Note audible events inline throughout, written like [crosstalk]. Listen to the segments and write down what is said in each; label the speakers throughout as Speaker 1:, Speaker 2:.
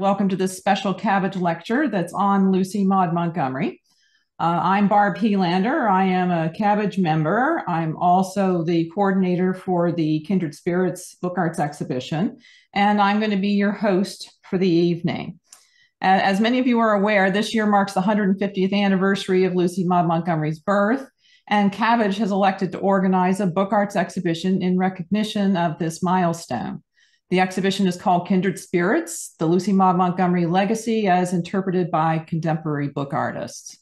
Speaker 1: Welcome to this special Cabbage lecture that's on Lucy Maud Montgomery. Uh, I'm Barb Helander. I am a Cabbage member. I'm also the coordinator for the Kindred Spirits Book Arts exhibition, and I'm going to be your host for the evening. As many of you are aware, this year marks the 150th anniversary of Lucy Maud Montgomery's birth, and Cabbage has elected to organize a book arts exhibition in recognition of this milestone. The exhibition is called Kindred Spirits, the Lucy Maud Montgomery Legacy as interpreted by contemporary book artists.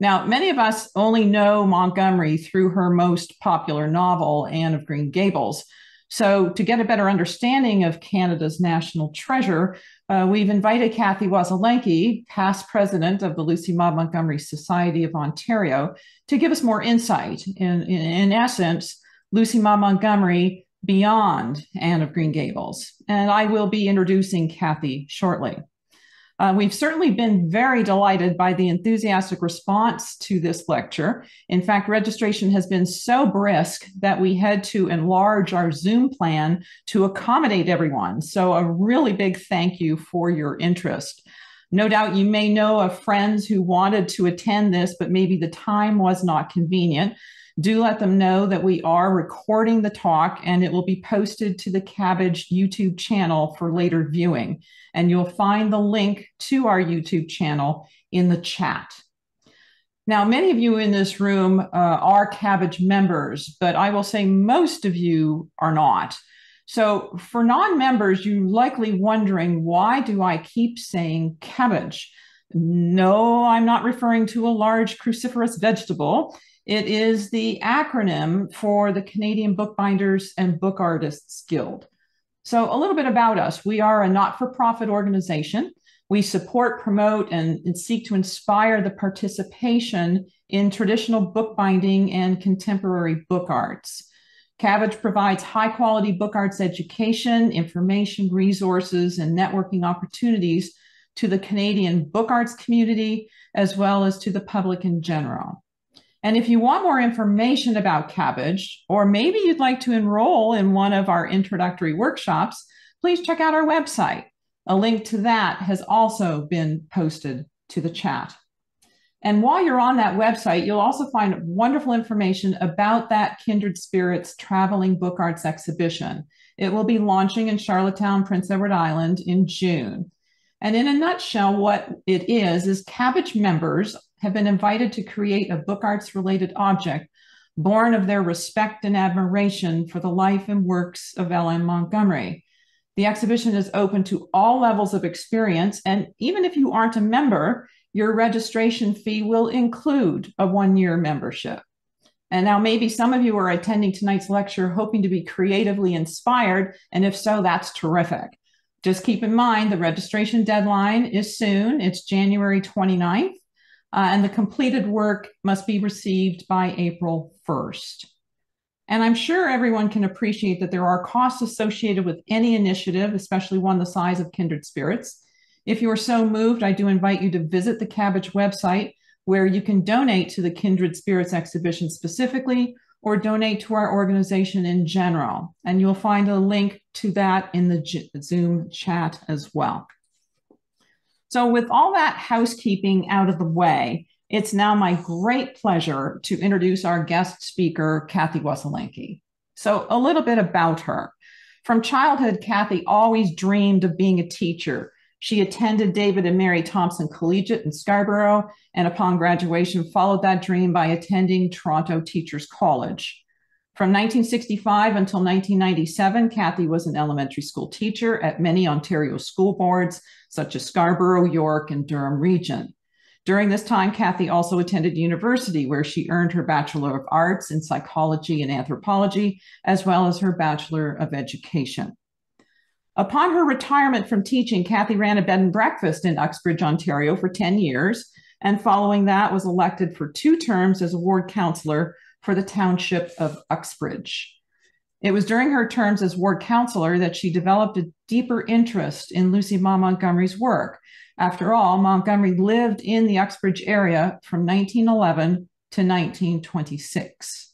Speaker 1: Now, many of us only know Montgomery through her most popular novel, Anne of Green Gables. So, to get a better understanding of Canada's national treasure, uh, we've invited Kathy Wasylenky, past president of the Lucy Maud Montgomery Society of Ontario, to give us more insight. In, in, in essence, Lucy Maud Montgomery beyond Anne of Green Gables. And I will be introducing Kathy shortly. Uh, we've certainly been very delighted by the enthusiastic response to this lecture. In fact, registration has been so brisk that we had to enlarge our Zoom plan to accommodate everyone. So, a really big thank you for your interest. No doubt you may know of friends who wanted to attend this, but maybe the time was not convenient do let them know that we are recording the talk and it will be posted to the Cabbage YouTube channel for later viewing. And you'll find the link to our YouTube channel in the chat. Now, many of you in this room uh, are Cabbage members, but I will say most of you are not. So for non-members, you're likely wondering, why do I keep saying cabbage? No, I'm not referring to a large cruciferous vegetable. It is the acronym for the Canadian Bookbinders and Book Artists Guild. So, a little bit about us we are a not for profit organization. We support, promote, and, and, seek to inspire the participation in traditional bookbinding and contemporary book arts. Cabbage provides high quality book arts education, information, resources, and networking opportunities to the Canadian book arts community, as well as to the public in general. And if you want more information about Cabbage, or maybe you'd like to enroll in one of our introductory workshops, please check out our website. A link to that has also been posted to the chat. And while you're on that website, you'll also find wonderful information about that Kindred Spirits Traveling Book Arts exhibition. It will be launching in Charlottetown, Prince Edward Island in June. And in a nutshell, what it is, is Cabbage members have been invited to create a book arts related object born of their respect and admiration for the life and works of L.M. Montgomery. The exhibition is open to all levels of experience, and even if you aren't a member, your registration fee will include a one year membership. And now, maybe some of you are attending tonight's lecture hoping to be creatively inspired, and if so, that's terrific. Just keep in mind the registration deadline is soon, it's January 29th uh, and the completed work must be received by April 1st. And I'm sure everyone can appreciate that there are costs associated with any initiative, especially one the size of Kindred Spirits. If you are so moved, I do invite you to visit the Cabbage website where you can donate to the Kindred Spirits exhibition specifically or donate to our organization in general. And you'll find a link to that in the Zoom chat as well. So, with all that housekeeping out of the way, it's now my great pleasure to introduce our guest speaker, Kathy Wasylenky. So, a little bit about her. From childhood, Kathy always dreamed of being a teacher. She attended David and Mary Thomson Collegiate in Scarborough, and upon graduation, followed that dream by attending Toronto Teachers College. From 1965 until 1997, Kathy was an elementary school teacher at many Ontario school boards, such as Scarborough, York, and Durham Region. During this time, Kathy also attended university, where she earned her Bachelor of Arts in Psychology and Anthropology, as well as her Bachelor of Education. Upon her retirement from teaching, Kathy ran a bed and breakfast in Uxbridge, Ontario for 10 years, and following that was elected for two terms as a ward councillor for the township of Uxbridge. It was during her terms as ward councillor that she developed a deeper interest in Lucy Maud Montgomery's work. After all, Montgomery lived in the Uxbridge area from 1911 to 1926.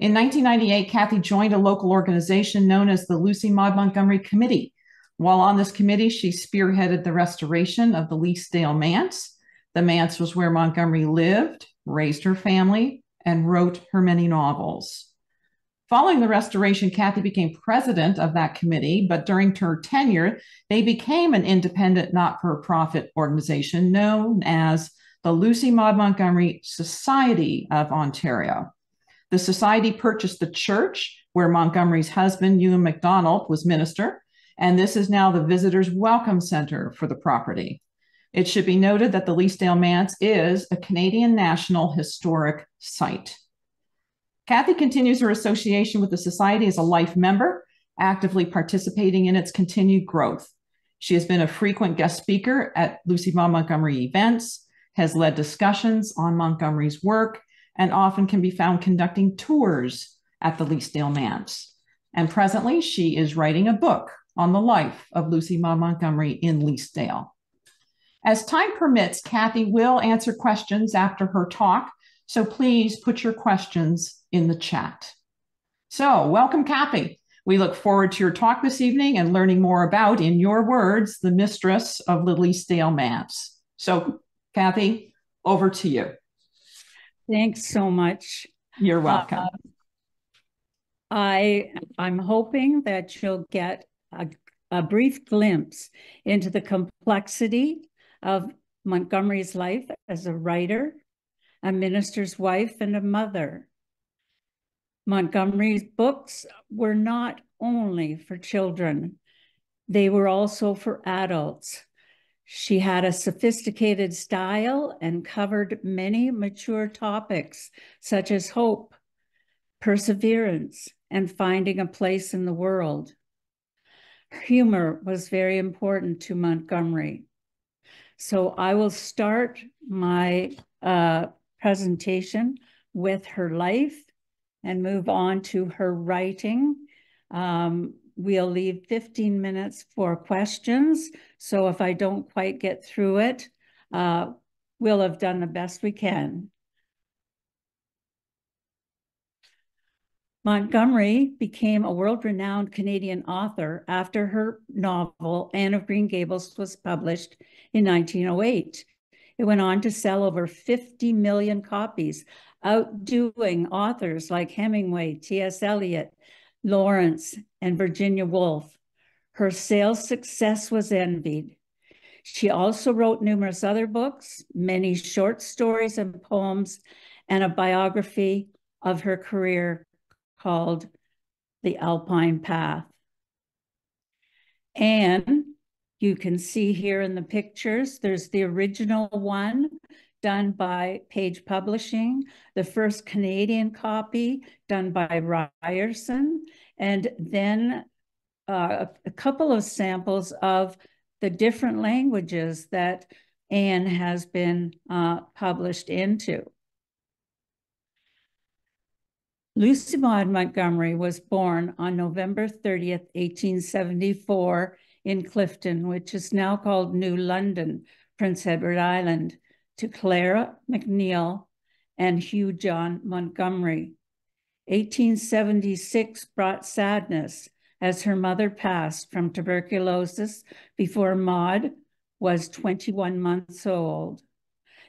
Speaker 1: In 1998, Kathy joined a local organization known as the Lucy Maud Montgomery Committee, While on this committee, she spearheaded the restoration of the Leaskdale Manse. The manse was where Montgomery lived, raised her family, and wrote her many novels. Following the restoration, Kathy became president of that committee, but during her tenure, they became an independent not for profit organization known as the Lucy Maud Montgomery Society of Ontario. The society purchased the church where Montgomery's husband, Ewan MacDonald, was minister, and this is now the Visitors Welcome Center for the property. It should be noted that the Leaskdale Manse is a Canadian National Historic Site. Kathy continues her association with the Society as a life member, actively participating in its continued growth. She has been a frequent guest speaker at Lucy Maud Montgomery events, has led discussions on Montgomery's work, and often can be found conducting tours at the Leaskdale Manse. And presently, she is writing a book on the life of Lucy Maud Montgomery in Leaskdale. As time permits, Kathy will answer questions after her talk, so please put your questions in the chat. So, welcome, Kathy. We look forward to your talk this evening and learning more about, in your words, the mistress of the Leaskdale Manse. So, Kathy, over to you.
Speaker 2: Thanks so much.
Speaker 1: You're welcome. Uh,
Speaker 2: I I'm hoping that you'll get a, a brief glimpse into the complexity of Montgomery's life as a writer, a minister's wife, and a mother. Montgomery's books were not only for children, they were also for adults. She had a sophisticated style and covered many mature topics, such as hope, perseverance, and finding a place in the world. Humor was very important to Montgomery. So I will start my uh, presentation with her life and move on to her writing. Um, we'll leave 15 minutes for questions. So if I don't quite get through it, uh, we'll have done the best we can. Montgomery became a world-renowned Canadian author after her novel Anne of Green Gables was published in 1908. It went on to sell over 50 million copies, outdoing authors like Hemingway, T.S. Eliot, Lawrence, and Virginia Woolf. Her sales success was envied. She also wrote numerous other books, many short stories and poems, and a biography of her career called The Alpine Path. And you can see here in the pictures, there's the original one done by Page Publishing, the first Canadian copy done by Ryerson, and then uh, a couple of samples of the different languages that Anne has been uh, published into. Lucy Maud Montgomery was born on November 30th, 1874 in Clifton, which is now called New London, Prince Edward Island, to Clara Macneill and Hugh John Montgomery. 1876 brought sadness as her mother passed from tuberculosis before Maud was 21 months old.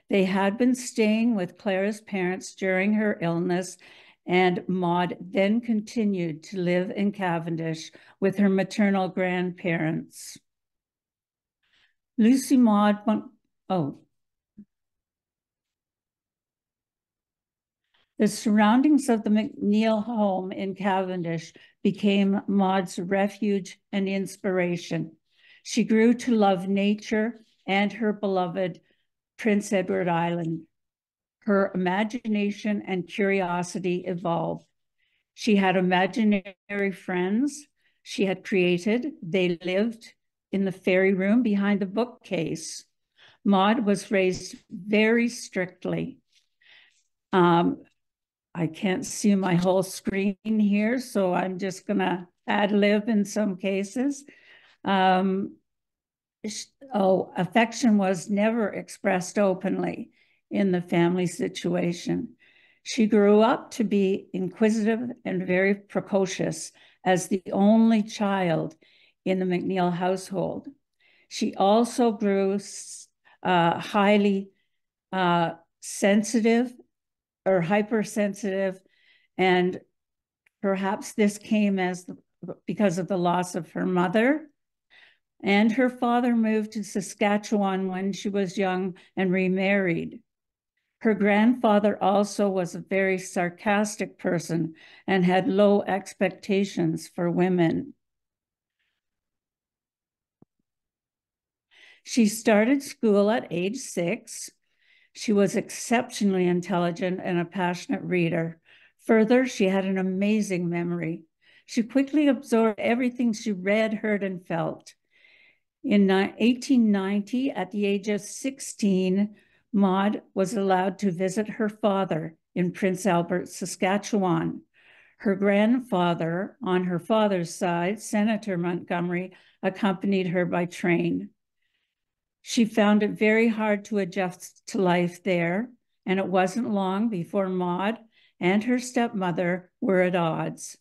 Speaker 2: They had been staying with Clara's parents during her illness and Maud then continued to live in Cavendish with her maternal grandparents. Lucy Maud, oh. The surroundings of the Macneill home in Cavendish became Maud's refuge and inspiration. She grew to love nature and her beloved Prince Edward Island her imagination and curiosity evolved. She had imaginary friends she had created. They lived in the fairy room behind the bookcase. Maud was raised very strictly. Um, I can't see my whole screen here, so I'm just going to ad lib in some cases. Um, oh, affection was never expressed openly in the family situation. She grew up to be inquisitive and very precocious as the only child in the Macneill household. She also grew uh, highly uh, sensitive or hypersensitive, and perhaps this came as because of the loss of her mother. And her father moved to Saskatchewan when she was young and remarried. Her grandfather also was a very sarcastic person and had low expectations for women. She started school at age six. She was exceptionally intelligent and a passionate reader. Further, she had an amazing memory. She quickly absorbed everything she read, heard, and felt. In 1890, at the age of 16, Maud was allowed to visit her father in Prince Albert, Saskatchewan. Her grandfather, on her father's side, Senator Montgomery, accompanied her by train. She found it very hard to adjust to life there, and it wasn't long before Maud and her stepmother were at odds.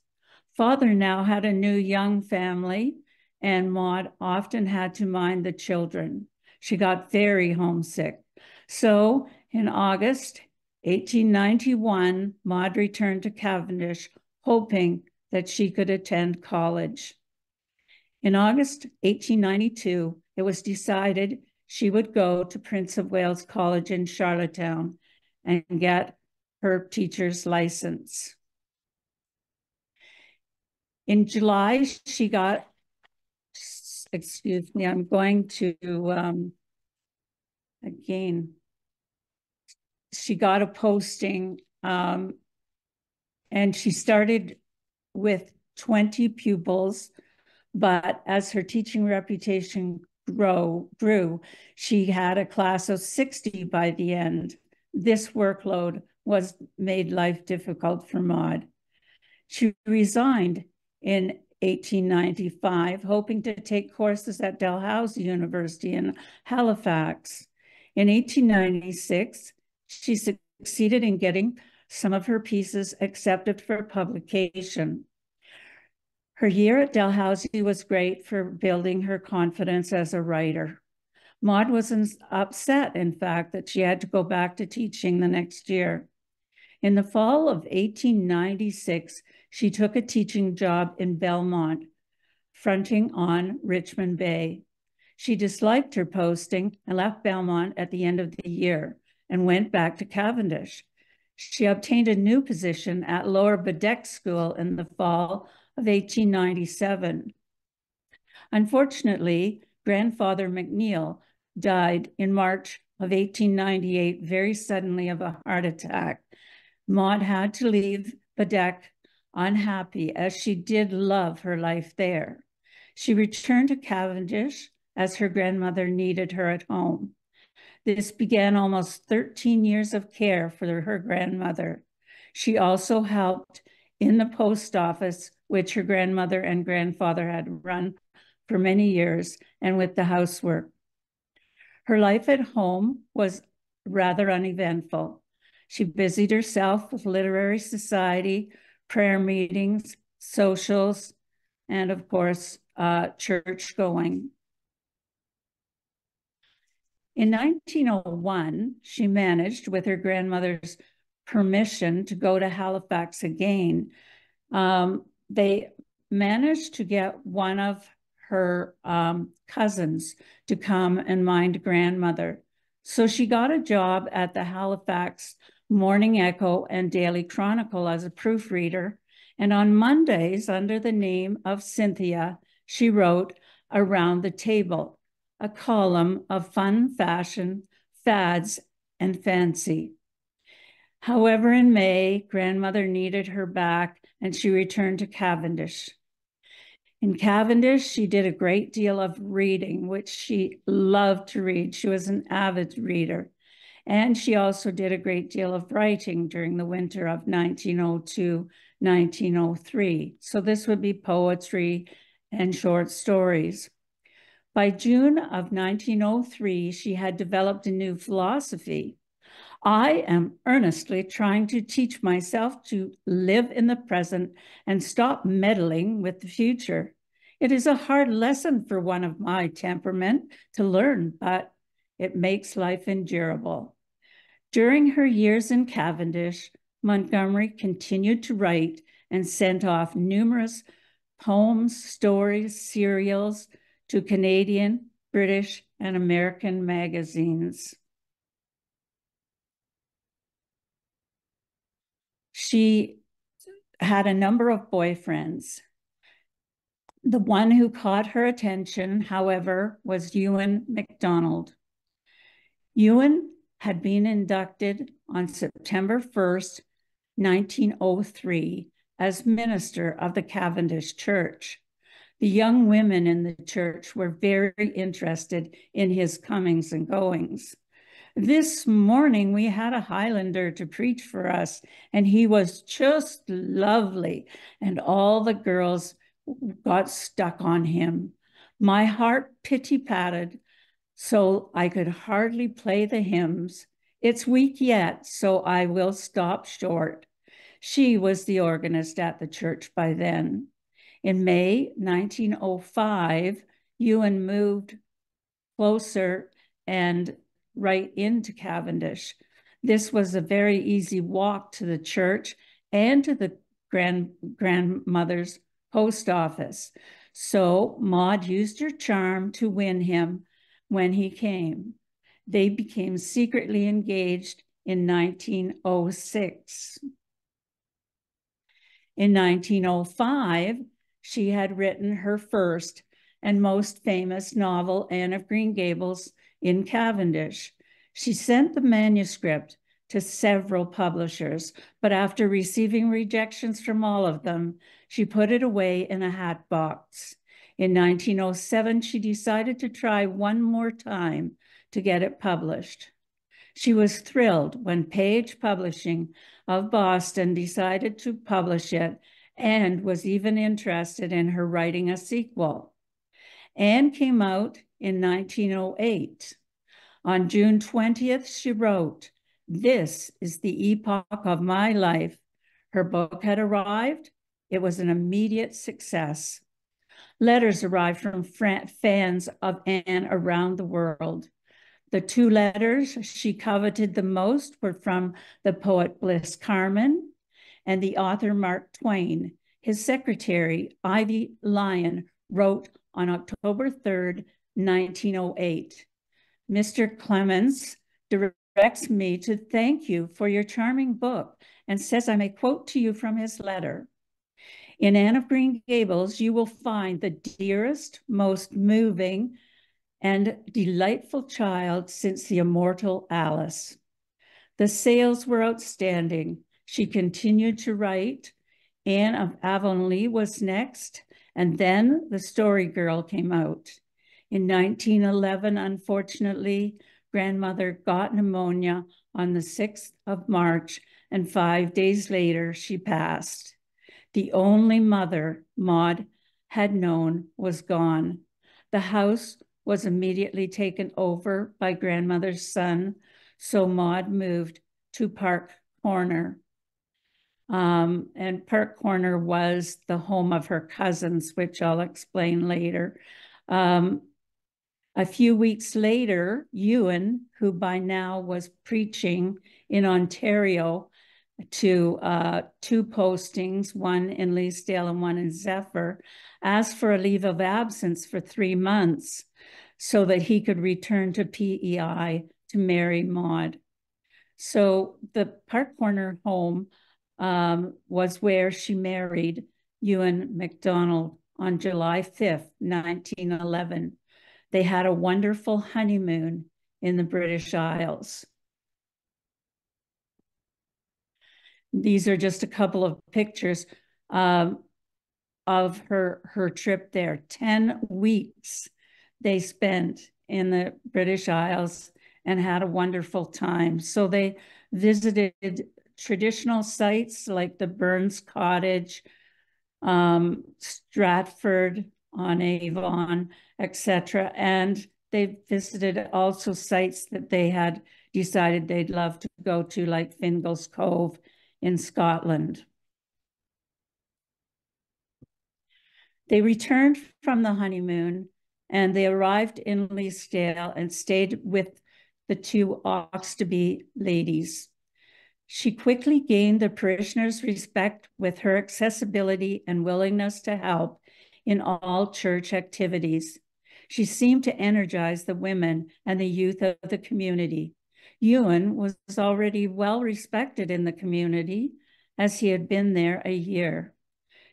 Speaker 2: Father now had a new young family, and Maud often had to mind the children. She got very homesick. So in August 1891, Maud returned to Cavendish, hoping that she could attend college. In August 1892, it was decided she would go to Prince of Wales College in Charlottetown and get her teacher's license. In July, she got, excuse me, I'm going to, um, again, she got a posting um, and she started with 20 pupils, but as her teaching reputation grow grew. She had a class of 60 by the end. This workload was made life difficult for Maud. She resigned in 1895, hoping to take courses at Dalhousie University in Halifax. In 1896, she succeeded in getting some of her pieces accepted for publication. Her year at Dalhousie was great for building her confidence as a writer. Maud was upset, in fact, that she had to go back to teaching the next year. In the fall of 1896, she took a teaching job in Belmont, fronting on Richmond Bay. She disliked her posting and left Belmont at the end of the year and went back to Cavendish. She obtained a new position at Lower Bedeque School in the fall of 1897. Unfortunately, grandfather Macneill died in March of 1898 very suddenly of a heart attack. Maud had to leave Bedeque unhappy as she did love her life there. She returned to Cavendish as her grandmother needed her at home. This began almost 13 years of care for her grandmother. She also helped in the post office which her grandmother and grandfather had run for many years, and with the housework. Her life at home was rather uneventful. She busied herself with literary society, prayer meetings, socials, and of course, uh, church going. In 1901, she managed, with her grandmother's permission, to go to Halifax again. Um, they managed to get one of her um, cousins to come and mind grandmother. So she got a job at the Halifax Morning Echo and Daily Chronicle as a proofreader. And on Mondays, under the name of Cynthia, she wrote Around the Table, a column of fun fashion, fads, and fancy. However, in May, grandmother needed her back and she returned to Cavendish. In Cavendish, she did a great deal of reading, which she loved to read. She was an avid reader. And she also did a great deal of writing during the winter of 1902, 1903. So this would be poetry and short stories. By June of 1903, she had developed a new philosophy I am earnestly trying to teach myself to live in the present and stop meddling with the future. It is a hard lesson for one of my temperament to learn, but it makes life endurable. During her years in Cavendish, Montgomery continued to write and sent off numerous poems, stories, serials to Canadian, British, and American magazines. She had a number of boyfriends. The one who caught her attention, however, was Ewan MacDonald. Ewan had been inducted on September 1st, 1903, as minister of the Cavendish Church. The young women in the church were very interested in his comings and goings. This morning we had a Highlander to preach for us, and he was just lovely. And all the girls got stuck on him. My heart pity patted, so I could hardly play the hymns. It's weak yet, so I will stop short. She was the organist at the church by then. In May 1905, Ewan moved closer and right into Cavendish. This was a very easy walk to the church and to the grand grandmother's post office. So Maud used her charm to win him when he came. They became secretly engaged in 1906. In 1905, she had written her first and most famous novel, Anne of Green Gables, in Cavendish. She sent the manuscript to several publishers, but after receiving rejections from all of them, she put it away in a hat box. In 1907, she decided to try one more time to get it published. She was thrilled when Page Publishing of Boston decided to publish it and was even interested in her writing a sequel. Anne came out in 1908. On June 20th, she wrote, This is the epoch of my life. Her book had arrived. It was an immediate success. Letters arrived from fans of Anne around the world. The two letters she coveted the most were from the poet Bliss Carman and the author Mark Twain. His secretary, Ivy Lyon, wrote on October 3rd, 1908. Mr. Clemens directs me to thank you for your charming book and says I may quote to you from his letter. In Anne of Green Gables, you will find the dearest, most moving, and delightful child since the immortal Alice. The sales were outstanding. She continued to write. Anne of Avonlea was next, and then The Story Girl came out. In 1911, unfortunately, grandmother got pneumonia on the 6th of March, and five days later, she passed. The only mother Maud had known was gone. The house was immediately taken over by grandmother's son, so Maud moved to Park Corner. Um, and Park Corner was the home of her cousins, which I'll explain later. Um, a few weeks later, Ewan, who by now was preaching in Ontario to uh, two postings, one in Leaskdale and one in Zephyr, asked for a leave of absence for three months so that he could return to PEI to marry Maud. So the Park Corner home um, was where she married Ewan MacDonald on July 5th, 1911. They had a wonderful honeymoon in the British Isles. These are just a couple of pictures um, of her, her trip there. 10 weeks they spent in the British Isles and had a wonderful time. So they visited traditional sites like the Burns Cottage, um, Stratford on Avon, etc. And they visited also sites that they had decided they'd love to go to, like Fingal's Cove in Scotland. They returned from the honeymoon and they arrived in Leaskdale and stayed with the two Oxtoby ladies. She quickly gained the parishioners' respect with her accessibility and willingness to help in all church activities. She seemed to energize the women and the youth of the community. Ewan was already well respected in the community as he had been there a year.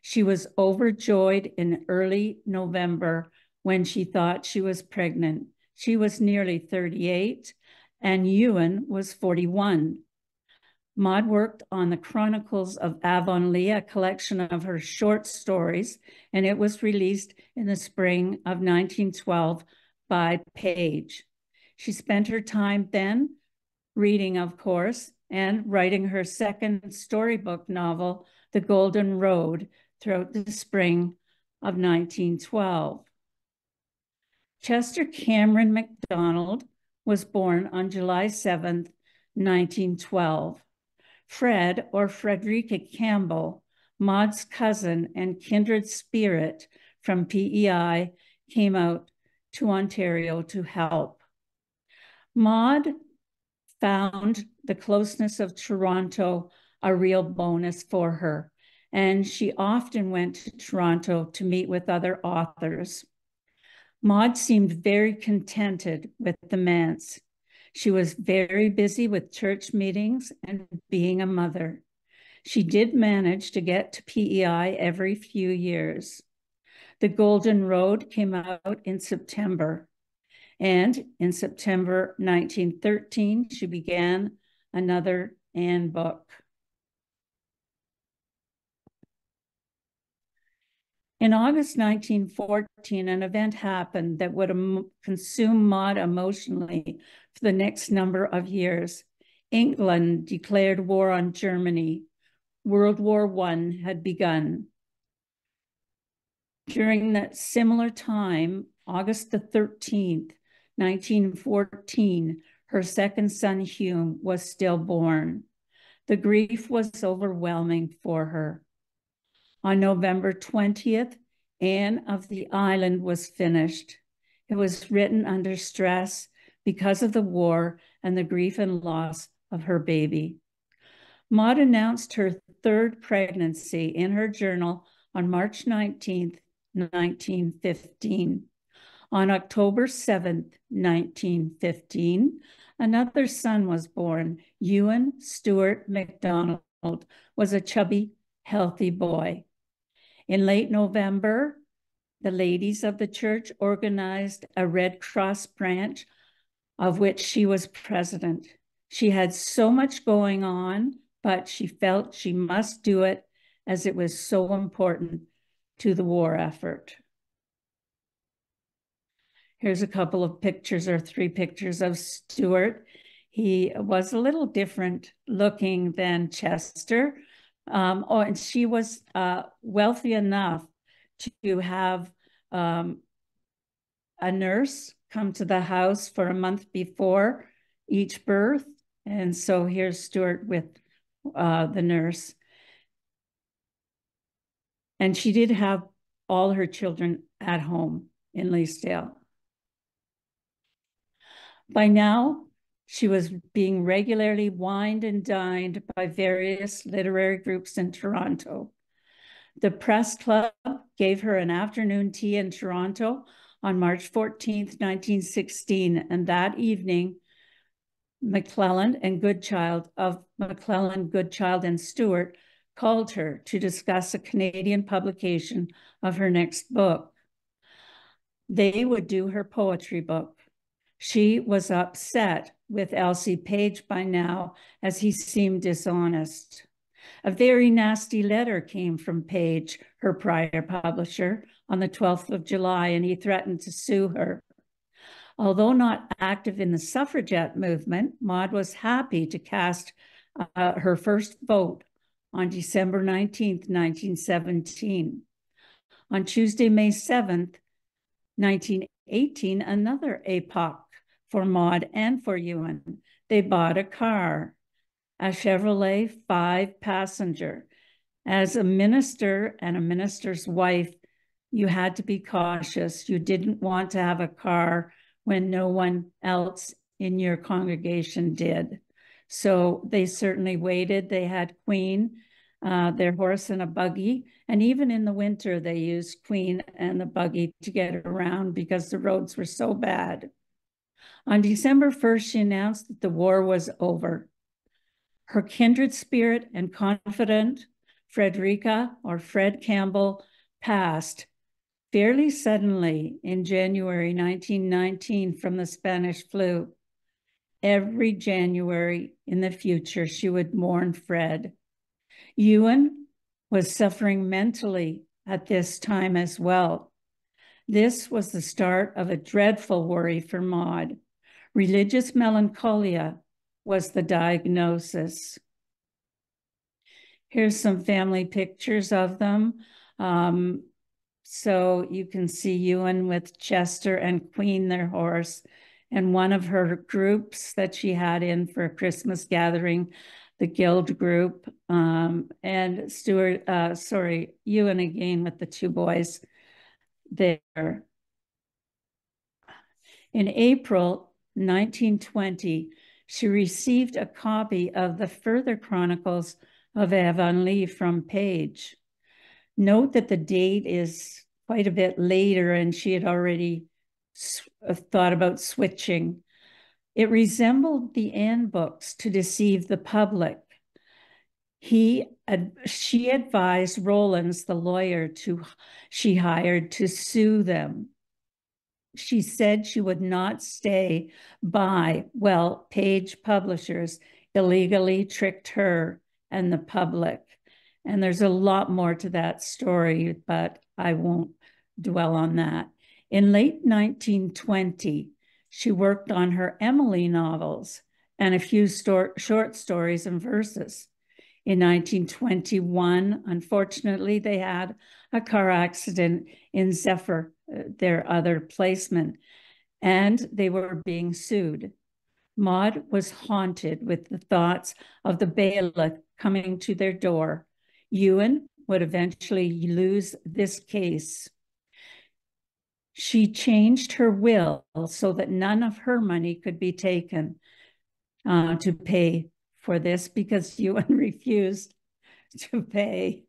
Speaker 2: She was overjoyed in early November when she thought she was pregnant. She was nearly 38 and Ewan was 41. Maud worked on the Chronicles of Avonlea, a collection of her short stories, and it was released in the spring of 1912 by Page. She spent her time then reading, of course, and writing her second storybook novel, The Golden Road, throughout the spring of 1912. Chester Cameron MacDonald was born on July 7th, 1912. Fred, or Frederica Campbell, Maud's cousin and kindred spirit from PEI, came out to Ontario to help. Maud found the closeness of Toronto a real bonus for her, and she often went to Toronto to meet with other authors. Maud seemed very contented with the manse. She was very busy with church meetings and being a mother. She did manage to get to PEI every few years. The Golden Road came out in September. And in September 1913, she began another Anne book. In August 1914, an event happened that would consume Maud emotionally for the next number of years. England declared war on Germany. World War I had begun. During that similar time, August the 13th, 1914, her second son, Hume, was stillborn. The grief was overwhelming for her. On November 20th, Anne of the Island was finished. It was written under stress because of the war and the grief and loss of her baby. Maud announced her third pregnancy in her journal on March 19th, 1915. On October 7th, 1915, another son was born. Ewan Stuart MacDonald was a chubby, healthy boy. In late November, the ladies of the church organized a Red Cross branch of which she was president. She had so much going on, but she felt she must do it as it was so important to the war effort. Here's a couple of pictures or three pictures of Stuart. He was a little different looking than Chester. Um, oh, and she was uh, wealthy enough to have um, a nurse come to the house for a month before each birth. And so here's Stuart with uh, the nurse. And she did have all her children at home in Leaskdale. By now, she was being regularly wined and dined by various literary groups in Toronto. The Press Club gave her an afternoon tea in Toronto on March 14th, 1916, and that evening, McClelland and Goodchild of McClelland, Goodchild, and Stewart called her to discuss a Canadian publication of her next book. They would do her poetry book. She was upset with L.C. Page by now as he seemed dishonest. A very nasty letter came from Page, her prior publisher, on the 12th of July, and he threatened to sue her. Although not active in the suffragette movement, Maud was happy to cast uh, her first vote on December 19th, 1917. On Tuesday, May 7th, 1918, another epoch for Maud and for Ewan. They bought a car, a Chevrolet five passenger. As a minister and a minister's wife, you had to be cautious. You didn't want to have a car when no one else in your congregation did. So they certainly waited. They had Queen, uh, their horse and a buggy. And even in the winter, they used Queen and the buggy to get around because the roads were so bad. On December 1st, she announced that the war was over. Her kindred spirit and confidant, Frederica or Fred Campbell, passed fairly suddenly in January 1919 from the Spanish flu. Every January in the future, she would mourn Fred. Ewan was suffering mentally at this time as well. This was the start of a dreadful worry for Maud. Religious melancholia was the diagnosis. Here's some family pictures of them. Um, so you can see Ewan with Chester and Queen, their horse, and one of her groups that she had in for a Christmas gathering, the Guild group, um, and Stuart, uh, sorry, Ewan again with the two boys there. In April 1920, she received a copy of the further chronicles of Avonlea from Page. Note that the date is quite a bit later and she had already uh, thought about switching. It resembled the Anne books to deceive the public. He, she advised Rollins, the lawyer to she hired to sue them. She said she would not stay by, well, Page Publishers illegally tricked her and the public. And there's a lot more to that story, but I won't dwell on that. In late 1920, she worked on her Emily novels and a few short stories and verses. In 1921, unfortunately, they had a car accident in Zephyr, uh, their other placement, and they were being sued. Maud was haunted with the thoughts of the bailiff coming to their door. Ewan would eventually lose this case. She changed her will so that none of her money could be taken uh, to pay for this because Ewan [laughs] refused to pay.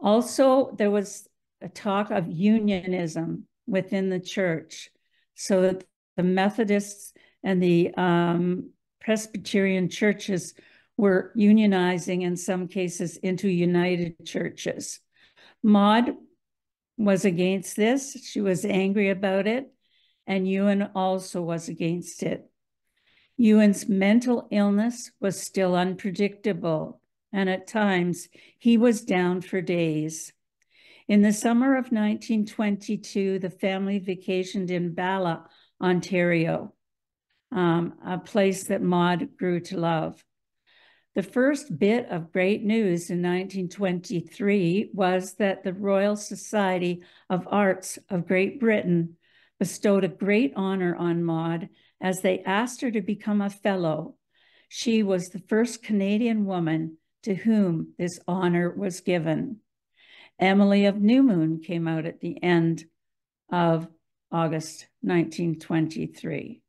Speaker 2: Also, there was a talk of unionism within the church so that the Methodists and the um, Presbyterian churches were unionizing in some cases into united churches. Maud was against this. She was angry about it. And Ewan also was against it. Ewan's mental illness was still unpredictable, and at times he was down for days. In the summer of 1922, the family vacationed in Bala, Ontario, um, a place that Maud grew to love. The first bit of great news in 1923 was that the Royal Society of Arts of Great Britain bestowed a great honor on Maud as they asked her to become a fellow. She was the first Canadian woman to whom this honor was given. Emily of New Moon came out at the end of August 1923.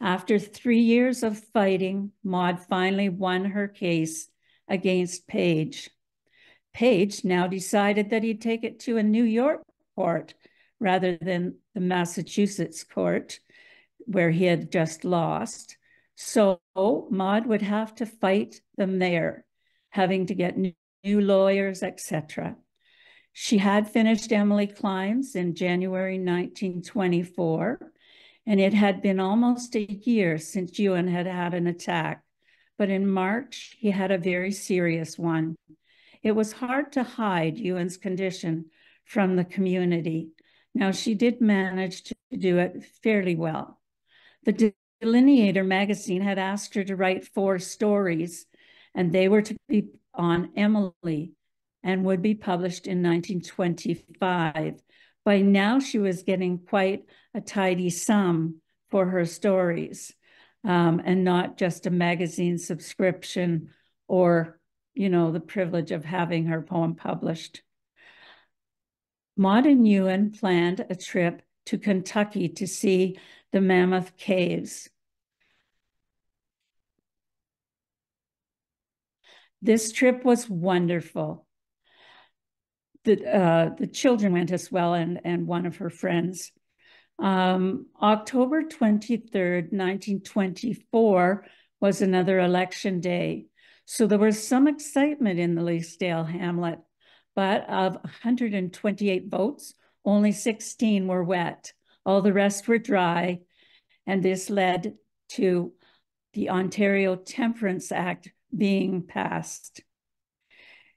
Speaker 2: After three years of fighting, Maud finally won her case against Page. Page now decided that he'd take it to a New York court rather than the Massachusetts court where he had just lost. So Maud would have to fight them there, having to get new, new lawyers, etc. She had finished Emily Climbs in January 1924 and it had been almost a year since Ewan had had an attack. But in March, he had a very serious one. It was hard to hide Ewan's condition from the community. Now, she did manage to do it fairly well. The Delineator magazine had asked her to write four stories, and they were to be on Emily and would be published in 1925. By now, she was getting quite a tidy sum for her stories um, and not just a magazine subscription or you know, the privilege of having her poem published. Maud and Ewan planned a trip to Kentucky to see the Mammoth Caves. This trip was wonderful. The, uh, the children went as well and, and one of her friends. Um, October 23rd, 1924 was another election day. So there was some excitement in the Leaskdale hamlet, but of 128 votes, only 16 were wet. All the rest were dry. And this led to the Ontario Temperance Act being passed.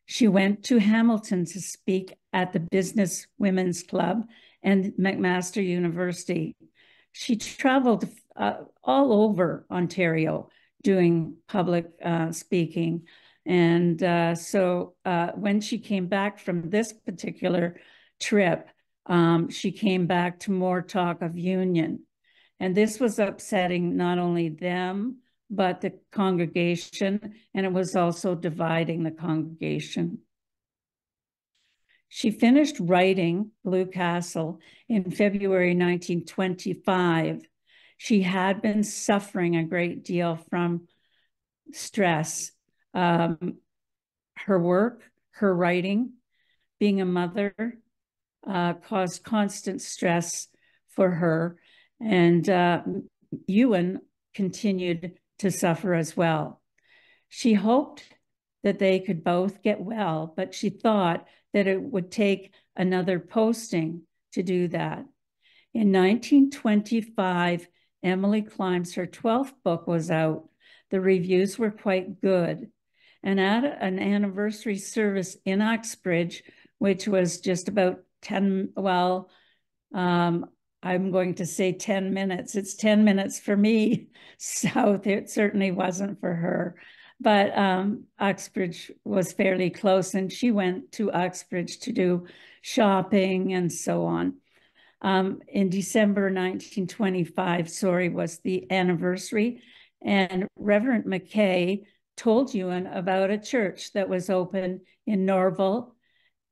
Speaker 2: She went to Hamilton to speak at the Business Women's Club and McMaster University. She traveled uh, all over Ontario doing public uh, speaking. And uh, so uh, when she came back from this particular trip, um, she came back to more talk of union. And this was upsetting not only them, but the congregation, and it was also dividing the congregation. She finished writing Blue Castle in February 1925. She had been suffering a great deal from stress. Um, her work, her writing, being a mother, uh, caused constant stress for her. And uh, Ewan continued to suffer as well. She hoped that they could both get well, but she thought that it would take another posting to do that. In 1925, Emily Climbs, her 12th book was out. The reviews were quite good. And at an anniversary service in Uxbridge, which was just about 10, well, um, I'm going to say 10 minutes. It's 10 minutes for me [laughs] So It certainly wasn't for her. But um, Uxbridge was fairly close, and she went to Uxbridge to do shopping and so on. Um, in December 1925, sorry, was the anniversary, and Reverend McKay told Ewan about a church that was open in Norval,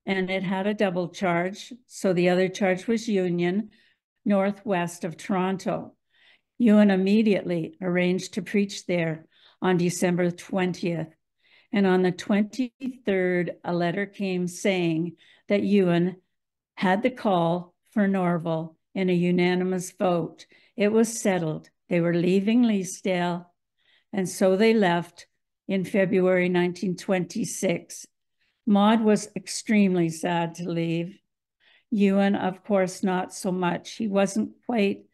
Speaker 2: and it had a double charge. So the other charge was Union, northwest of Toronto. Ewan immediately arranged to preach there on December 20th. And on the 23rd, a letter came saying that Ewan had the call for Norval in a unanimous vote. It was settled. They were leaving Leaskdale, and so they left in February 1926. Maud was extremely sad to leave. Ewan, of course, not so much. He wasn't quite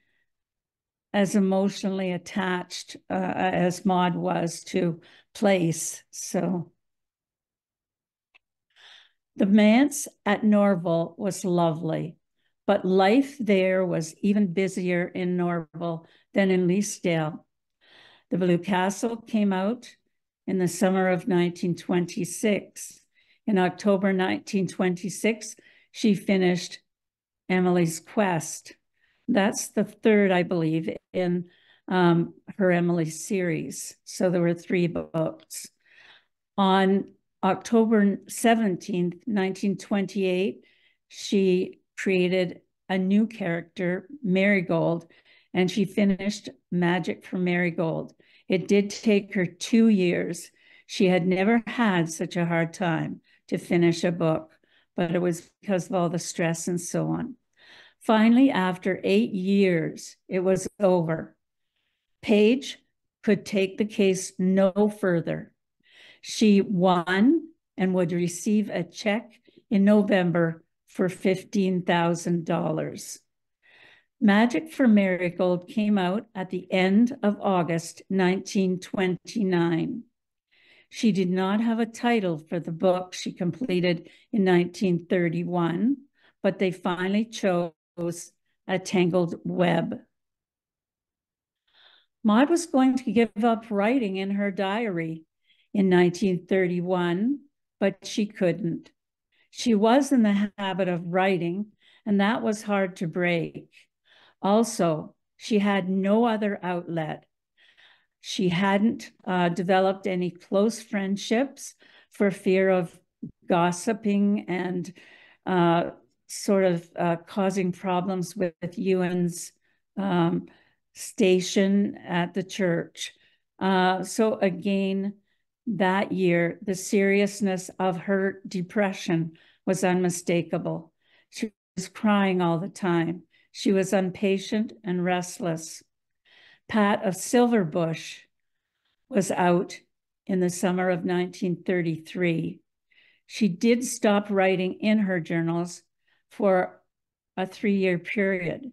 Speaker 2: as emotionally attached uh, as Maud was to place. So the manse at Norval was lovely, but life there was even busier in Norval than in Leaskdale. The Blue Castle came out in the summer of 1926. In October 1926, she finished Emily's Quest. That's the third, I believe, in um, her Emily series. So there were three books. On October 17th, 1928, she created a new character, Marigold, and she finished Magic for Marigold. It did take her two years. She had never had such a hard time to finish a book, but it was because of all the stress and so on. Finally, after eight years, it was over. Page could take the case no further. She won and would receive a check in November for $15,000. Magic for Marigold came out at the end of August 1929. She did not have a title for the book she completed in 1931, but they finally chose a tangled web. Maud was going to give up writing in her diary in 1931, but she couldn't. She was in the habit of writing, and that was hard to break. Also, she had no other outlet. She hadn't uh, developed any close friendships, for fear of gossiping and uh, sort of uh, causing problems with, with Ewan's um, station at the church. Uh, so again, that year, the seriousness of her depression was unmistakable. She was crying all the time. She was impatient and restless. Pat of Silverbush was out in the summer of 1933. She did stop writing in her journals for a three year period.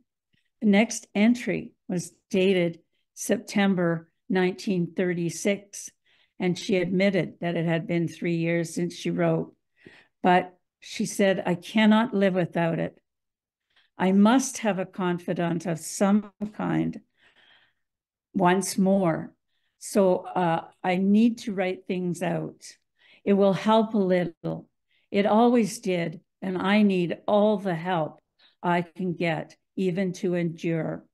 Speaker 2: The next entry was dated September 1936, and she admitted that it had been three years since she wrote. But she said, I cannot live without it. I must have a confidant of some kind once more. So uh, I need to write things out. It will help a little. It always did. And I need all the help I can get, even to endure.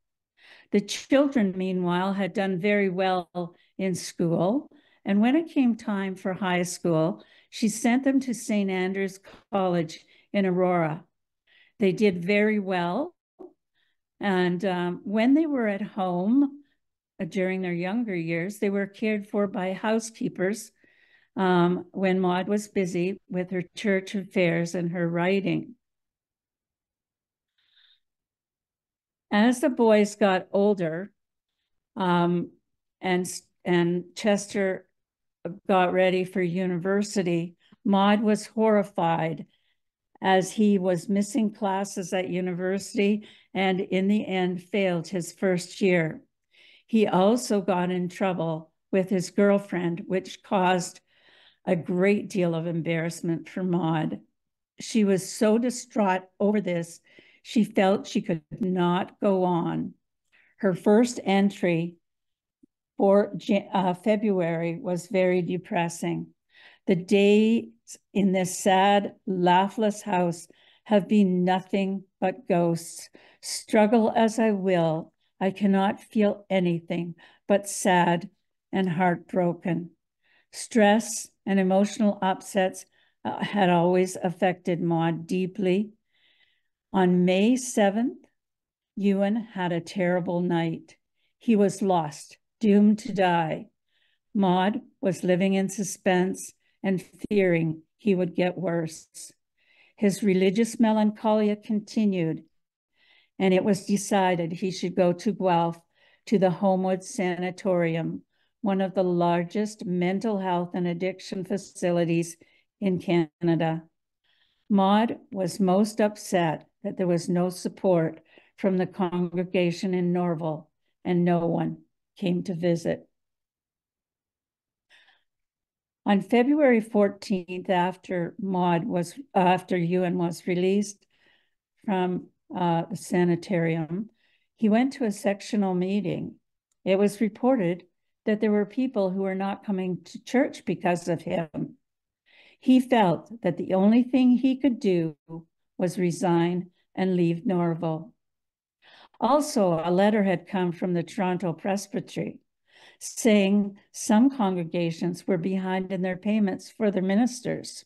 Speaker 2: The children, meanwhile, had done very well in school. And when it came time for high school, she sent them to St. Andrew's College in Aurora. They did very well. And um, when they were at home during their younger years, they were cared for by housekeepers um, when Maud was busy with her church affairs and her writing. As the boys got older um, and, and Chester got ready for university, Maud was horrified as he was missing classes at university and in the end failed his first year. He also got in trouble with his girlfriend, which caused a great deal of embarrassment for Maud. She was so distraught over this, she felt she could not go on. Her first entry for uh, February was very depressing. The days in this sad, laughless house have been nothing but ghosts. Struggle as I will, I cannot feel anything but sad and heartbroken. Stress and emotional upsets uh, had always affected Maud deeply. On May 7th, Ewan had a terrible night. He was lost, doomed to die. Maud was living in suspense and fearing he would get worse. His religious melancholia continued, and it was decided he should go to Guelph to the Homewood Sanatorium, one of the largest mental health and addiction facilities in Canada. Maud was most upset that there was no support from the congregation in Norval and no one came to visit. On February 14th, after Maud was, after Ewan was released from uh, the sanitarium, he went to a sectional meeting. It was reported that there were people who were not coming to church because of him. He felt that the only thing he could do was resign and leave Norval. Also, a letter had come from the Toronto Presbytery saying some congregations were behind in their payments for their ministers.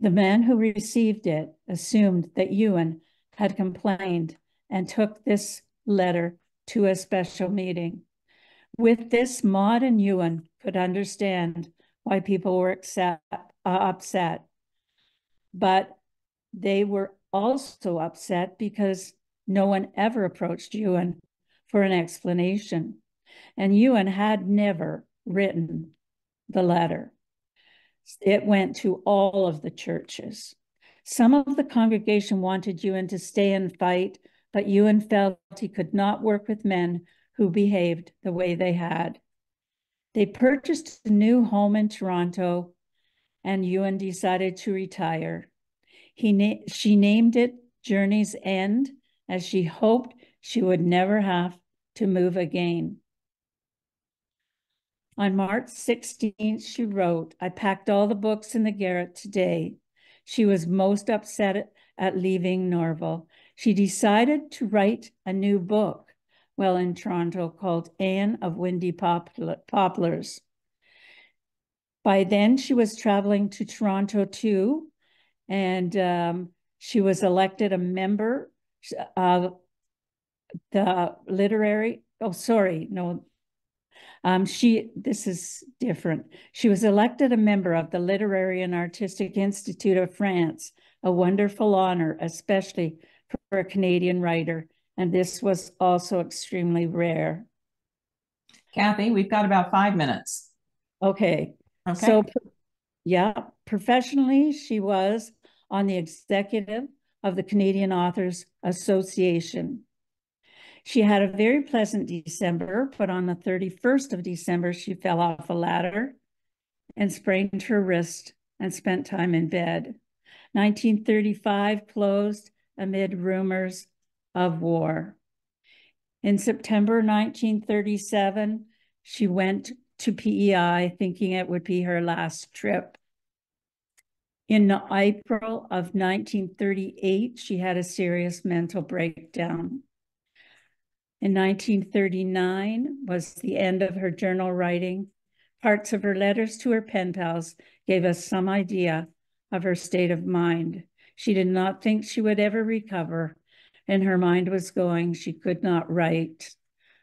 Speaker 2: The man who received it assumed that Ewan had complained and took this letter to a special meeting. With this, Maud and Ewan could understand why people were upset, uh, upset. But they were also upset because no one ever approached Ewan for an explanation and Ewan had never written the letter. It went to all of the churches. Some of the congregation wanted Ewan to stay and fight, but Ewan felt he could not work with men who behaved the way they had. They purchased a new home in Toronto, and Ewan decided to retire. He na she named it Journey's End, as she hoped she would never have to move again. On March 16th, she wrote, I packed all the books in the garret today. She was most upset at leaving Norval. She decided to write a new book while in Toronto called Anne of Windy Poplars. By then, she was traveling to Toronto too, and um, she was elected a member of the literary, oh, sorry, no. Um, she, this is different. She was elected a member of the Literary and Artistic Institute of France, a wonderful honor, especially for a Canadian writer. And this was also extremely rare.
Speaker 1: Kathy, we've got about five minutes.
Speaker 2: Okay.
Speaker 1: Okay.
Speaker 2: So, yeah, professionally, she was on the executive of the Canadian Authors Association. She had a very pleasant December, but on the 31st of December, she fell off a ladder and sprained her wrist and spent time in bed. 1935 closed amid rumors of war. In September 1937, she went to PEI thinking it would be her last trip. In April of 1938, she had a serious mental breakdown. In 1939 was the end of her journal writing. Parts of her letters to her pen pals gave us some idea of her state of mind. She did not think she would ever recover, and her mind was going, she could not write.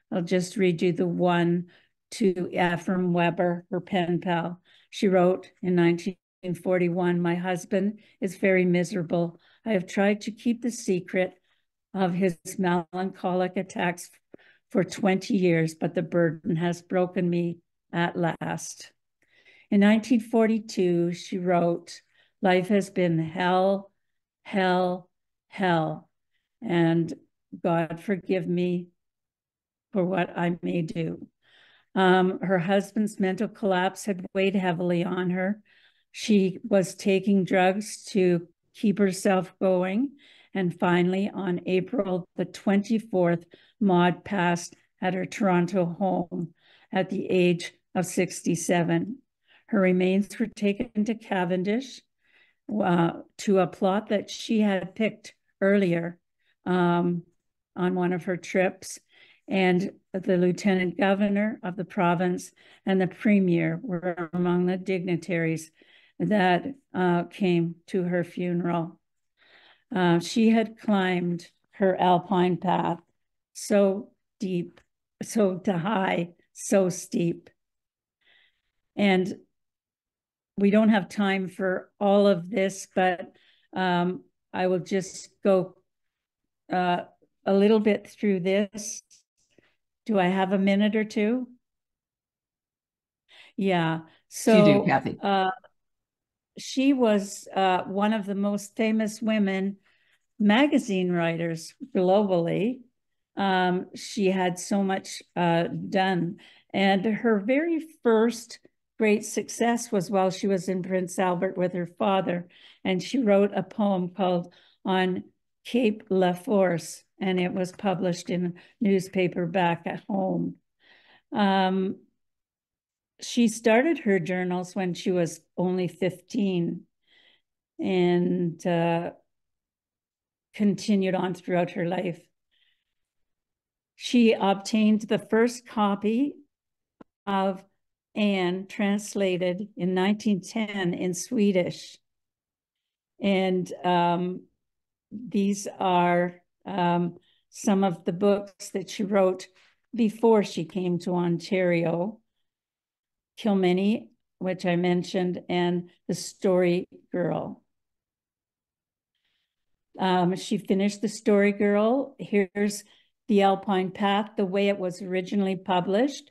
Speaker 2: I'll just read you the one to Ephraim Weber, her pen pal. She wrote in 1941, My husband is very miserable. I have tried to keep the secret of his melancholic attacks for 20 years, but the burden has broken me at last. In 1942, she wrote, Life has been hell, hell, hell, and God forgive me for what I may do. Um, her husband's mental collapse had weighed heavily on her. She was taking drugs to keep herself going and finally, on April the 24th, Maud passed at her Toronto home at the age of 67. Her remains were taken to Cavendish uh, to a plot that she had picked earlier um, on one of her trips. And the lieutenant governor of the province and the premier were among the dignitaries that uh, came to her funeral. Uh, she had climbed her alpine path so deep, so high, so steep. And we don't have time for all of this, but um, I will just go uh, a little bit through this. Do I have a minute or two? Yeah. So
Speaker 1: you do, Kathy.
Speaker 2: Uh, she was uh, one of the most famous women magazine writers globally. Um, she had so much uh, done. And her very first great success was while she was in Prince Albert with her father. And she wrote a poem called On Cape Le Force, and it was published in a newspaper back at home. Um, she started her journals when she was only 15 and uh, continued on throughout her life. She obtained the first copy of Anne translated in 1910 in Swedish. And um, these are um, some of the books that she wrote before she came to Ontario. Kilmeny, which I mentioned, and The Story Girl. Um, she finished The Story Girl. Here's The Alpine Path, the way it was originally published.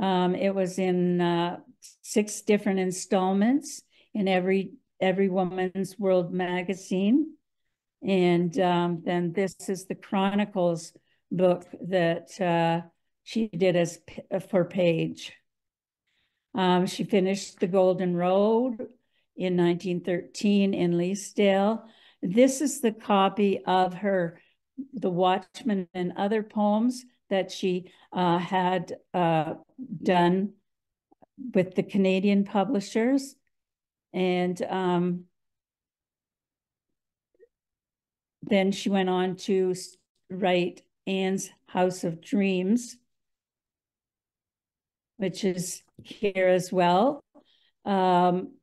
Speaker 2: Um, it was in uh, six different installments in every every Woman's World magazine. And um, then this is the Chronicles book that uh, she did as for Page. Um, she finished The Golden Road in 1913 in Leaskdale. This is the copy of her The Watchman and other poems that she uh, had uh, done with the Canadian publishers. And um, then she went on to write Anne's House of Dreams, which is here as well. Um,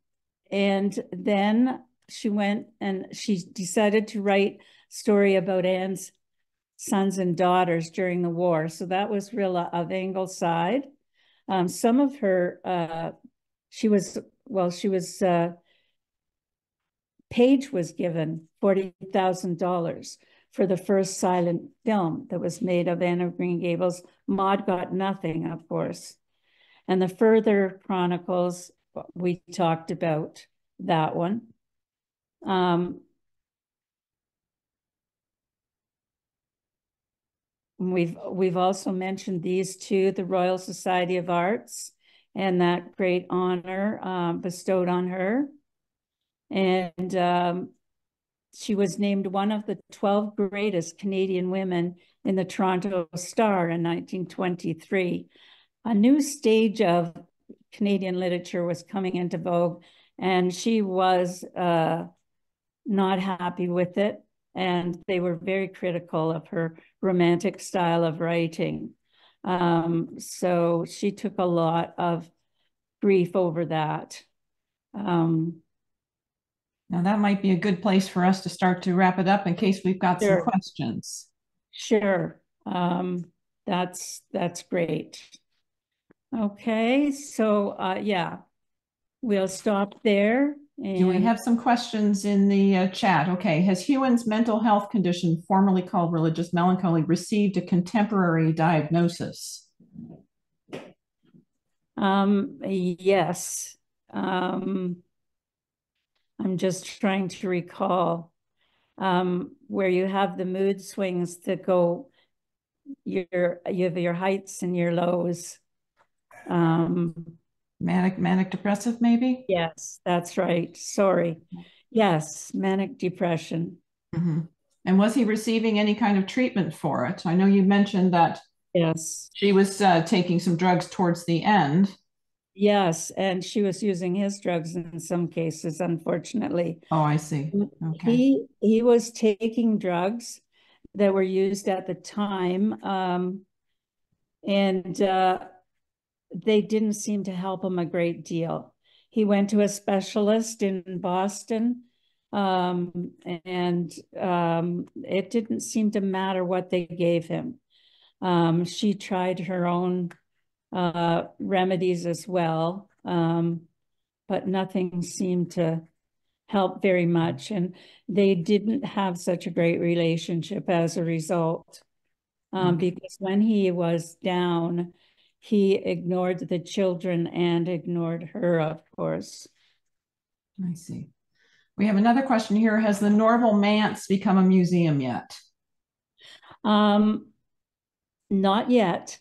Speaker 2: and then she went and she decided to write story about Anne's sons and daughters during the war. So that was Rilla of Ingleside. Um, some of her, uh, she was, well, she was, uh, Page was given $40,000 for the first silent film that was made of Anne of Green Gables. Maud got nothing, of course. And the further chronicles, we talked about that one. Um, we've we've also mentioned these two, the Royal Society of Arts, and that great honor um, bestowed on her. And um, she was named one of the 12 greatest Canadian women in the Toronto Star in 1923. A new stage of Canadian literature was coming into vogue, and she was uh, not happy with it. And they were very critical of her romantic style of writing. Um, so she took a lot of grief over that. Um,
Speaker 1: now that might be a good place for us to start to wrap it up in case we've got sure. some questions.
Speaker 2: Sure. Um, that's that's great. Okay, so uh, yeah, we'll stop there.
Speaker 1: And... Do we have some questions in the uh, chat? Okay, has Ewan's mental health condition, formerly called religious melancholy, received a contemporary diagnosis?
Speaker 2: Um, yes. Um, I'm just trying to recall um, where you have the mood swings that go your you have your heights and your lows. Um,
Speaker 1: manic manic depressive maybe
Speaker 2: yes that's right sorry yes manic depression
Speaker 1: mm-hmm. and was he receiving any kind of treatment for it i know you mentioned that
Speaker 2: yes
Speaker 1: she was uh, taking some drugs towards the end
Speaker 2: Yes, and she was using his drugs in some cases, unfortunately.
Speaker 1: Oh, I see.
Speaker 2: Okay. He he was taking drugs that were used at the time, um, and uh, they didn't seem to help him a great deal. He went to a specialist in Boston, um, and um, it didn't seem to matter what they gave him. Um, she tried her own uh, remedies as well, um, but nothing seemed to help very much. And they didn't have such a great relationship as a result, um, okay. because when he was down, he ignored the children and ignored her, of course.
Speaker 1: I see. We have another question here. Has the Norval Manse become a museum yet?
Speaker 2: Um, not yet.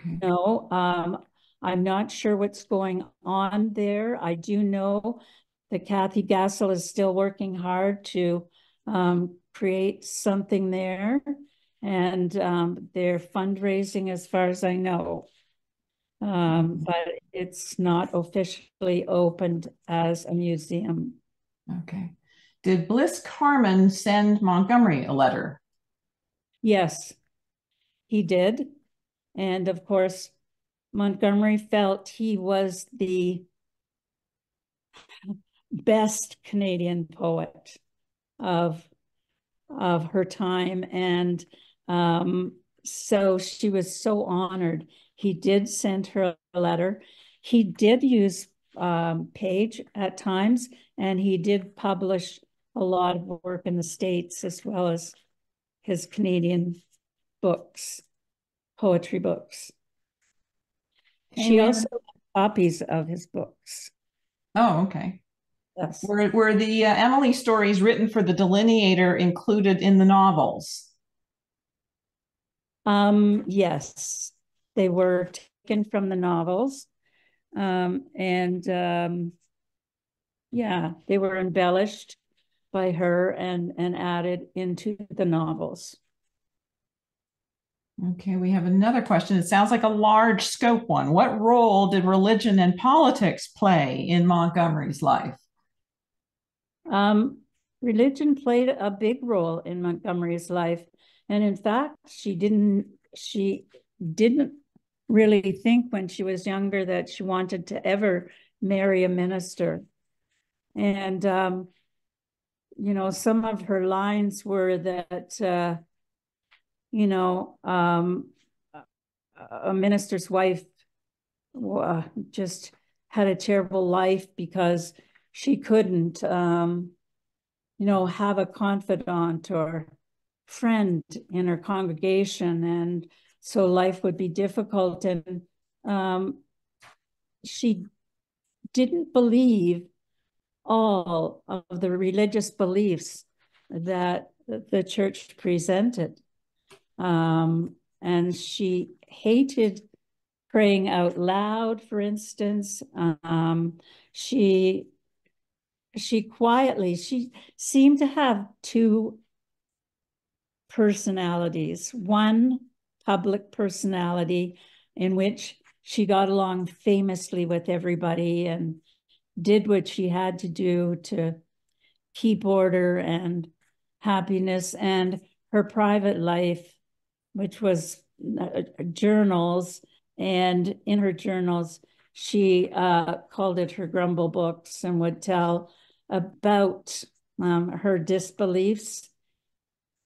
Speaker 2: Okay. No, um, I'm not sure what's going on there. I do know that Kathy Gassel is still working hard to um, create something there, and um, they're fundraising as far as I know. Um, but it's not officially opened as a museum.
Speaker 1: Okay. Did Bliss Carman send Montgomery a letter?
Speaker 2: Yes, he did. And of course, Montgomery felt he was the best Canadian poet of, of her time. And um, so she was so honored. He did send her a letter. He did use um, Page at times, and he did publish a lot of work in the States as well as his Canadian books poetry books. Amen. She also copies of his books.
Speaker 1: Oh, okay.
Speaker 2: Yes.
Speaker 1: Were, were the uh, Emily stories written for the delineator included in the novels?
Speaker 2: Um, yes, they were taken from the novels. Um, and um, yeah, they were embellished by her and, and added into the novels.
Speaker 1: Okay, we have another question. It sounds like a large scope one. What role did religion and politics play in Montgomery's life?
Speaker 2: Um, religion played a big role in Montgomery's life. And in fact, she didn't she didn't really think when she was younger that she wanted to ever marry a minister. And, um, you know, some of her lines were that, uh, you know, um, a minister's wife uh, just had a terrible life because she couldn't, um, you know, have a confidant or friend in her congregation. And so life would be difficult. And um, she didn't believe all of the religious beliefs that the church presented. Um, and she hated praying out loud, for instance. Um, she she quietly, she seemed to have two personalities. One public personality in which she got along famously with everybody and did what she had to do to keep order and happiness and her private life, which was uh, journals. And in her journals, she uh, called it her grumble books and would tell about um, her disbeliefs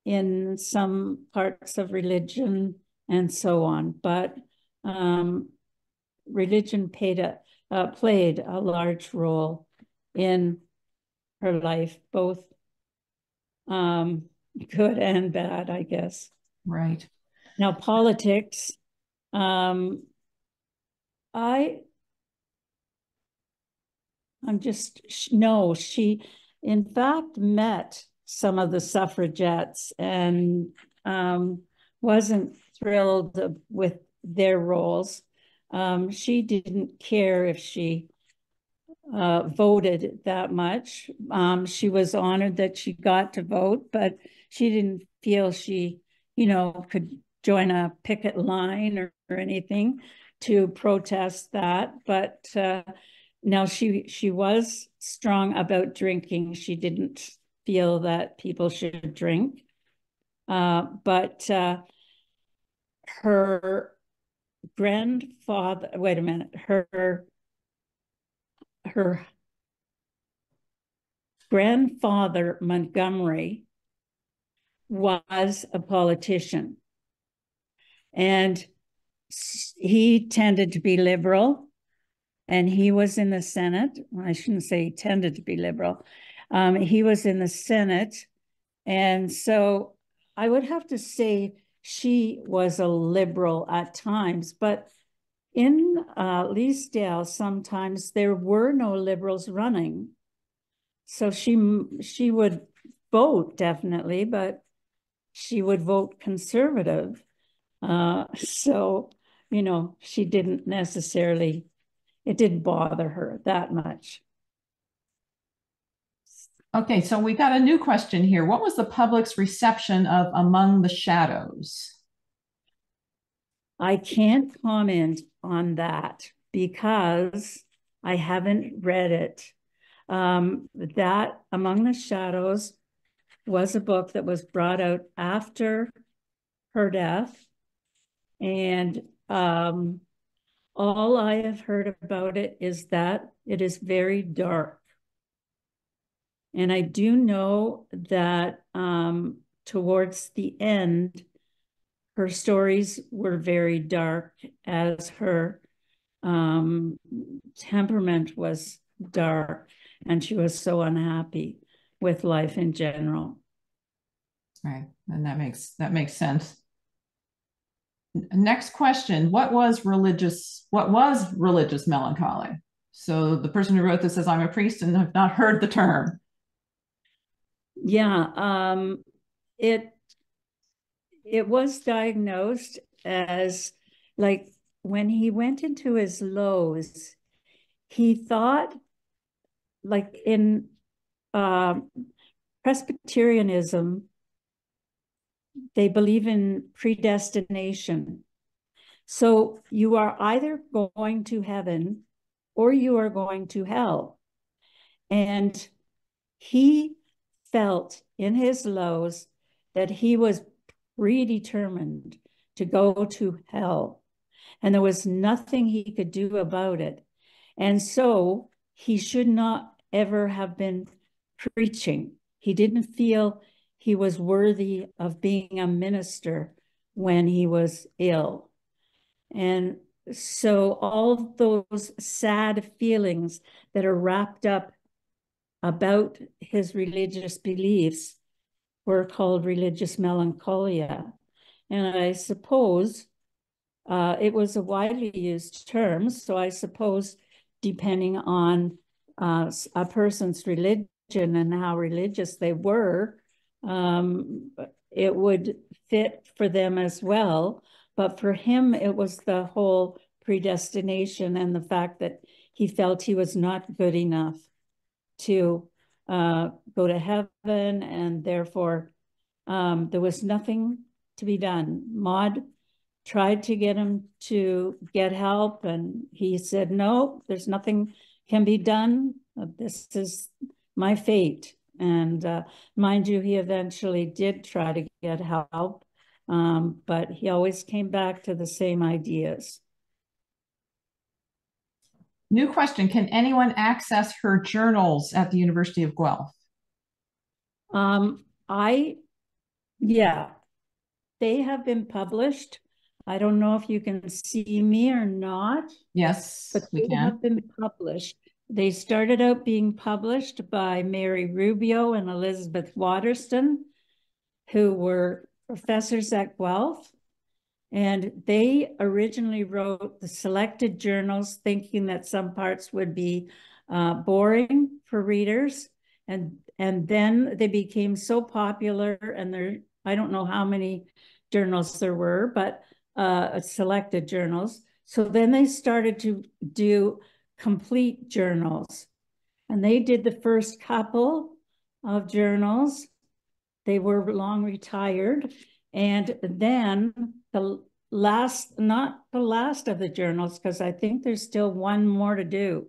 Speaker 2: in some parts of religion and so on. But um, religion paid a, uh, played a large role in her life, both um, [laughs] good and bad, I guess.
Speaker 1: Right.
Speaker 2: Now, politics, um, I, I'm just, no, she, in fact, met some of the suffragettes and um, wasn't thrilled with their roles. Um, she didn't care if she uh, voted that much. Um, she was honored that she got to vote, but she didn't feel she, you know, could join a picket line or, or anything to protest that. But uh, now she she was strong about drinking. She didn't feel that people should drink. Uh, but uh, her grandfather, wait a minute, her, her grandfather, Montgomery, was a politician. And he tended to be liberal, and he was in the Senate. Well, I shouldn't say he tended to be liberal. Um, he was in the Senate. And so I would have to say she was a liberal at times, but in uh, Leaskdale, sometimes there were no liberals running. So she she would vote definitely, but she would vote conservative. Uh, so, you know, she didn't necessarily, it didn't bother her that much.
Speaker 1: Okay, so we got a new question here. What was the public's reception of Among the Shadows?
Speaker 2: I can't comment on that because I haven't read it. Um, that Among the Shadows was a book that was brought out after her death. And um, all I have heard about it is that it is very dark. And I do know that um, towards the end, her stories were very dark as her um, temperament was dark and she was so unhappy with life in general.
Speaker 1: Right. And that makes that makes sense. Next question. What was religious what was religious melancholy? So the person who wrote this says I'm a priest and have not heard the term.
Speaker 2: Yeah, um, it it was diagnosed as like when he went into his lows, he thought like in uh, Presbyterianism, they believe in predestination. So you are either going to heaven or you are going to hell. And he felt in his lows that he was predetermined to go to hell. And there was nothing he could do about it. And so he should not ever have been preaching. He didn't feel he was worthy of being a minister when he was ill. And so all those sad feelings that are wrapped up about his religious beliefs were called religious melancholia. And I suppose uh, it was a widely used term. So I suppose depending on uh, a person's religion and how religious they were, um, it would fit for them as well. But for him, it was the whole predestination and the fact that he felt he was not good enough to uh, go to heaven, and therefore um, there was nothing to be done. Maud tried to get him to get help, and he said, "No, there's nothing can be done. This is my fate." And uh, mind you, he eventually did try to get help, um, but he always came back to the same ideas.
Speaker 1: New question, can anyone access her journals at the University of Guelph?
Speaker 2: Um, I, yeah, they have been published. I don't know if you can see me or not.
Speaker 1: Yes,
Speaker 2: but
Speaker 1: we
Speaker 2: they
Speaker 1: can.
Speaker 2: have been published. They started out being published by Mary Rubio and Elizabeth Waterston, who were professors at Guelph. And they originally wrote the selected journals, thinking that some parts would be uh, boring for readers. And, and then they became so popular, and there, I don't know how many journals there were, but uh, selected journals. So then they started to do complete journals. And they did the first couple of journals. They were long retired. And then the last, not the last of the journals, because I think there's still one more to do.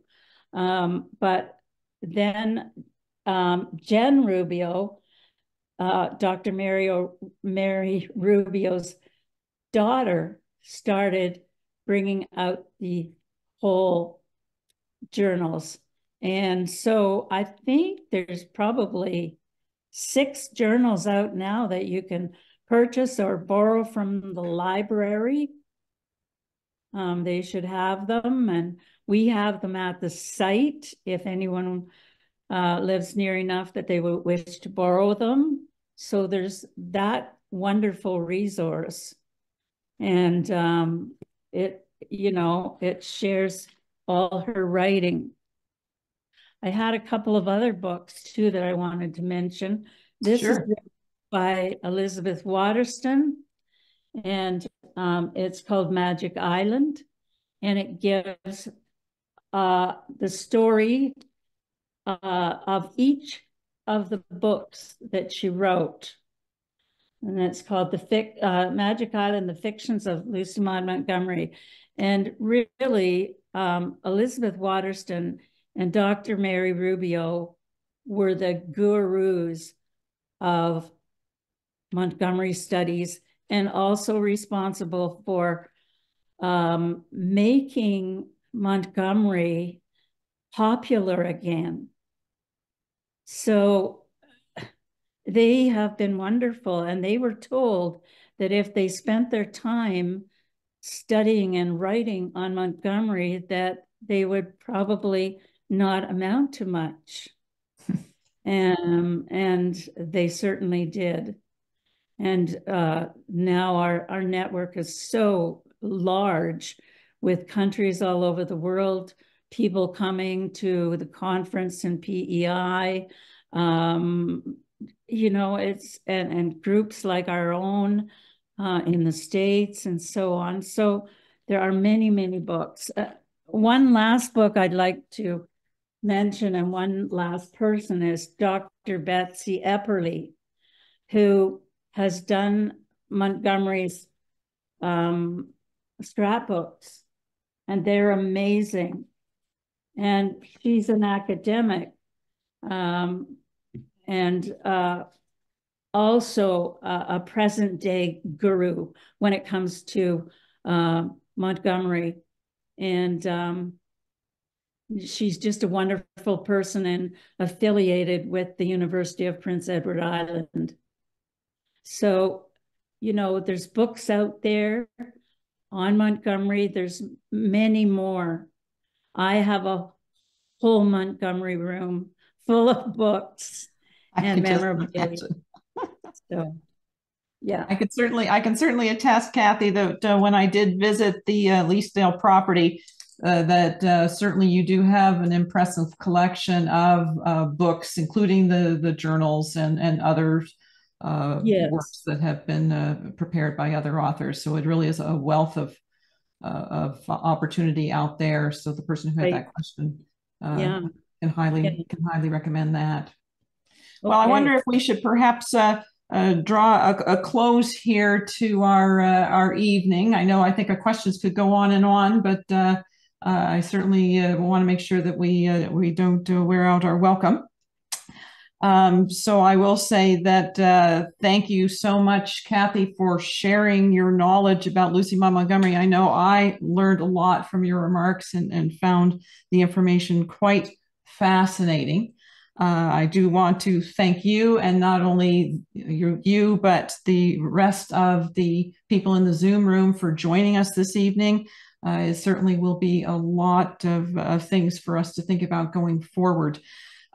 Speaker 2: Um, but then um, Jen Rubio, uh, Dr. Mary, Mary Rubio's daughter, started bringing out the whole journals. And so I think there's probably six journals out now that you can purchase or borrow from the library. Um, they should have them, and we have them at the site if anyone uh, lives near enough that they would wish to borrow them. So there's that wonderful resource. And um, it, you know, it shares all her writing. I had a couple of other books too that I wanted to mention. This sure. is by Elizabeth Waterston, and um, it's called Magic Island, and it gives uh, the story uh, of each of the books that she wrote. And it's called the Fic uh, Magic Island, The Fictions of Lucy Maud Montgomery. And really, um, Elizabeth Waterston and Dr. Mary Rubio were the gurus of Montgomery studies and also responsible for um, making Montgomery popular again. So they have been wonderful and they were told that if they spent their time studying and writing on Montgomery that they would probably not amount to much. [laughs] um, and they certainly did. And uh, now our, our network is so large with countries all over the world, people coming to the conference in PEI, um, you know, it's, and, and groups like our own uh, in the States and so on. So there are many, many books. Uh, one last book I'd like to mention and one last person is Dr. Betsy Epperly, who has done Montgomery's um, scrapbooks, and they're amazing. And she's an academic um, and uh, also a, a, present day guru when it comes to uh, Montgomery. And um, she's just a wonderful person and affiliated with the University of Prince Edward Island. So, you know, there's books out there on Montgomery. There's many more. I have a whole Montgomery room full of books and memorabilia. so, yeah,
Speaker 1: I could certainly I can certainly attest, Kathy, that uh, when I did visit the uh, Leaskdale property, uh, that uh, certainly you do have an impressive collection of uh, books, including the the journals and and other uh, yes. works that have been uh, prepared by other authors. So it really is a wealth of of opportunity out there. So the person who had right. that question yeah. can highly yeah. can highly recommend that. Okay. Well, I wonder if we should perhaps uh, draw a, a, close here to our uh, our evening. I know I think our questions could go on and on, but uh, I certainly want to make sure that we we don't wear out our welcome. Um, so I will say that uh, thank you so much, Kathy, for sharing your knowledge about Lucy Maud Montgomery. I know I learned a lot from your remarks and, and found the information quite fascinating. Uh, I do want to thank you and not only you, you, but the rest of the people in the Zoom room for joining us this evening. Uh, it certainly will be a lot of, of, things for us to think about going forward.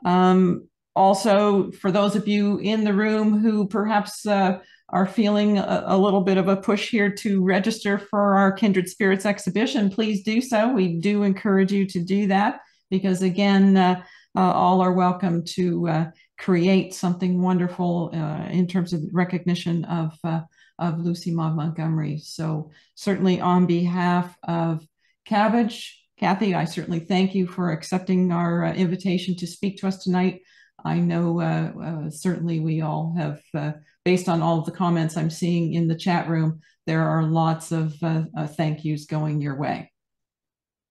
Speaker 1: Um, also, for those of you in the room who perhaps uh, are feeling a, a, little bit of a push here to register for our Kindred Spirits exhibition, please do so. We do encourage you to do that because, again, uh, uh, all are welcome to uh, create something wonderful uh, in terms of recognition of, uh, of Lucy Maud Montgomery. So, certainly on behalf of CBBAG, Kathy, I certainly thank you for accepting our invitation to speak to us tonight. I know uh, uh, certainly we all have, uh, based on all of the comments I'm seeing in the chat room, there are lots of uh, uh, thank yous going your way.